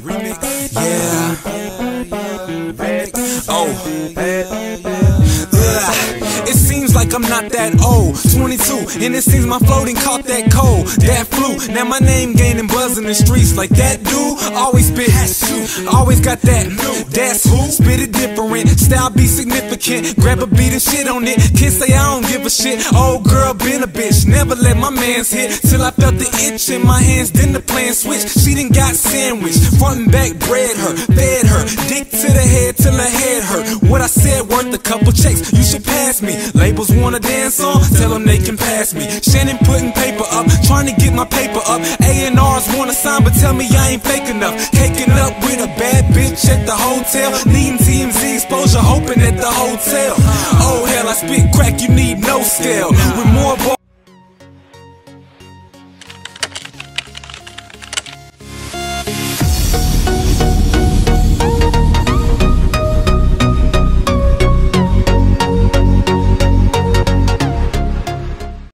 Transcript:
Remix. Yeah. Oh. It seems like I'm not that old. 22, and it seems my floating caught that cold, that flu. Now my name gaining buzz in the streets like that dude. Always spit, always got that. That's who spit it different. Style be significant. Grab a beat and shit on it. Can't say I don't give a shit. Old girl been a bitch. Never let my mans hit till I felt the itch in my hands. Then the plan switched. She done got sandwiched. Front and back bred her, fed her. Dick to the head till her head hurt. What I said worth a couple checks. You should pass me. Wanna dance on, tell them they can pass me. Shannon putting paper up, trying to get my paper up. A&Rs wanna sign, but tell me I ain't fake enough. Caking up with a bad bitch at the hotel. Needing TMZ exposure, hoping at the hotel. Oh hell, I spit crack, you need no scale.